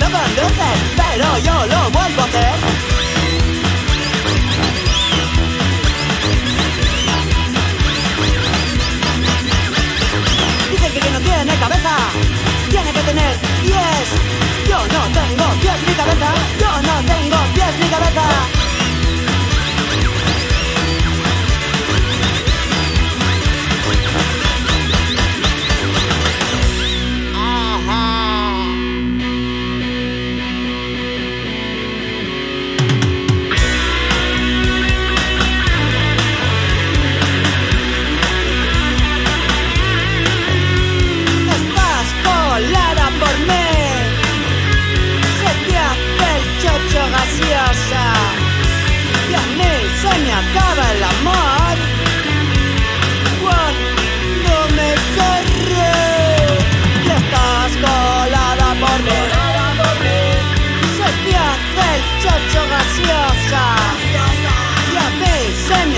のもルーセンベロヨロモイボテ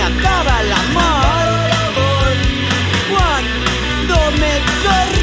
acaba el amor. Cuando me corre